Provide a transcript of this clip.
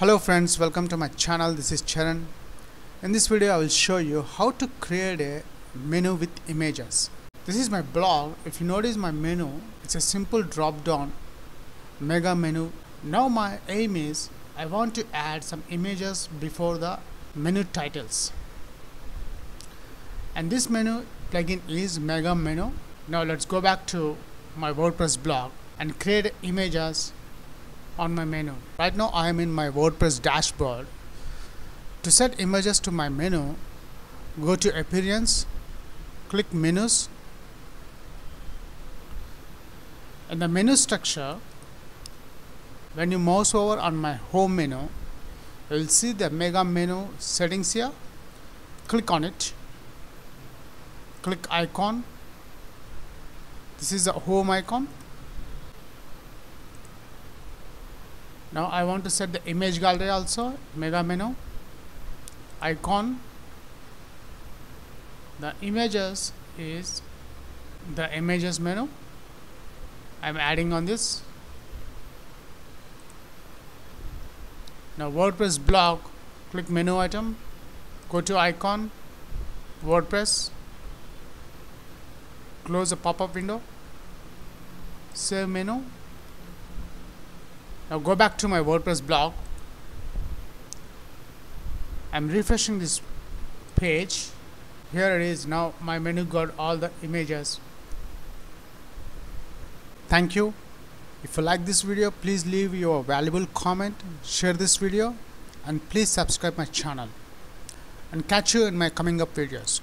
Hello friends, welcome to my channel. This is Charan. In this video I will show you how to create a menu with images. This is my blog. If you notice my menu, it's a simple drop down mega menu. Now my aim is I want to add some images before the menu titles. And this menu plugin is mega menu. Now let's go back to my WordPress blog and create images on my menu. Right now I am in my WordPress dashboard. To set images to my menu, go to Appearance, click Menus. In the menu structure, when you mouse over on my home menu, you will see the mega menu settings here. Click on it. Click icon. This is the home icon now I want to set the image gallery also mega menu icon. The images is the images menu. I'm adding on this. Now WordPress blog click menu item go to icon WordPress close the pop-up window save menu now go back to my WordPress blog. I'm refreshing this page. Here it is. Now my menu got all the images. Thank you. If you like this video please leave your valuable comment share this video and please subscribe my channel. And catch you in my coming up videos